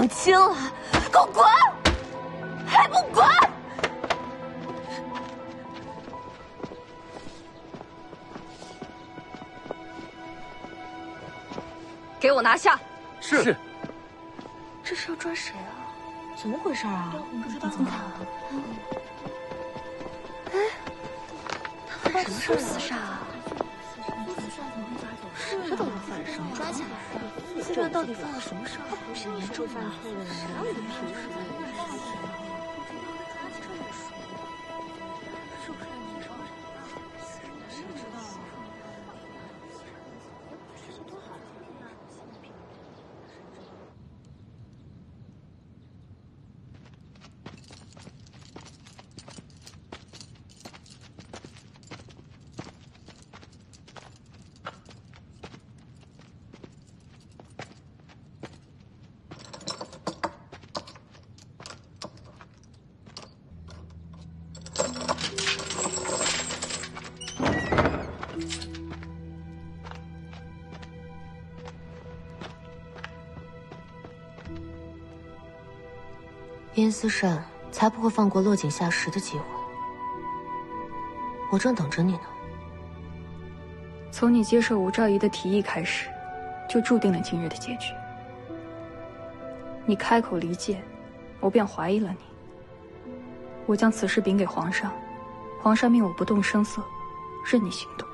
两清了，给我滚！还不滚！给我拿下！是。这是要抓谁啊？怎么回事啊？不知道。怎么看？哎，他犯什么事自杀啊？这都能犯什么？抓起来！四川到底犯了什么事？他不是严重犯错的人，哪有平时？殷思善才不会放过落井下石的机会，我正等着你呢。从你接受吴兆仪的提议开始，就注定了今日的结局。你开口离间，我便怀疑了你。我将此事禀给皇上，皇上命我不动声色，任你行动。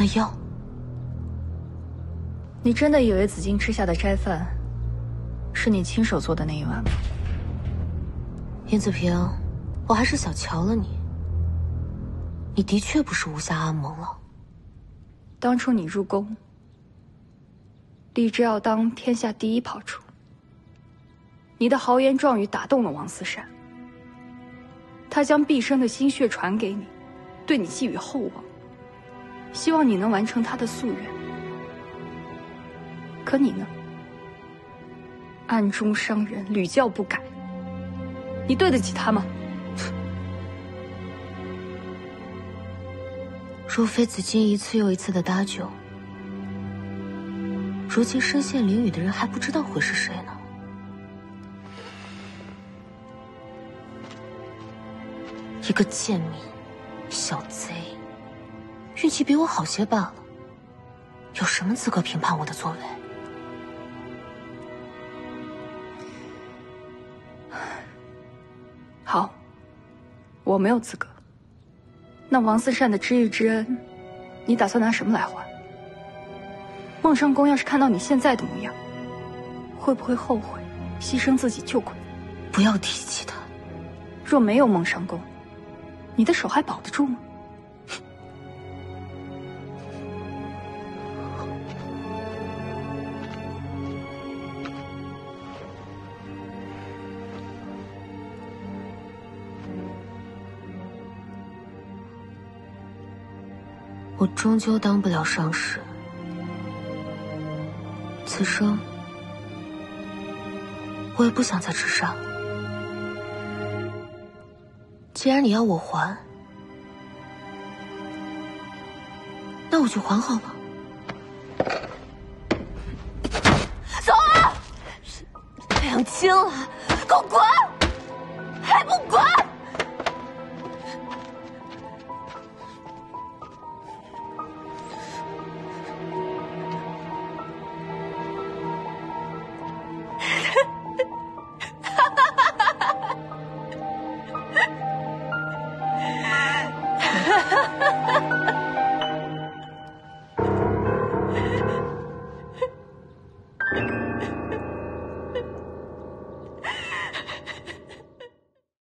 那药，你真的以为紫金吃下的斋饭，是你亲手做的那一碗吗？燕子平，我还是小瞧了你。你的确不是无暇阿蒙了。当初你入宫，立志要当天下第一炮厨。你的豪言壮语打动了王思善，他将毕生的心血传给你，对你寄予厚望。希望你能完成他的夙愿，可你呢？暗中伤人，屡教不改，你对得起他吗？若非紫金一次又一次的搭救，如今身陷囹圄的人还不知道会是谁呢。一个贱民，小贼。运气比我好些罢了，有什么资格评判我的作为？好，我没有资格。那王思善的知遇之恩，你打算拿什么来还？孟尚宫要是看到你现在的模样，会不会后悔牺牲自己救过你？不要提起他。若没有孟尚宫，你的手还保得住吗？我终究当不了上士，此生我也不想再吃上。既然你要我还，那我就还好了。走啊！两清了，给我滚！还不滚！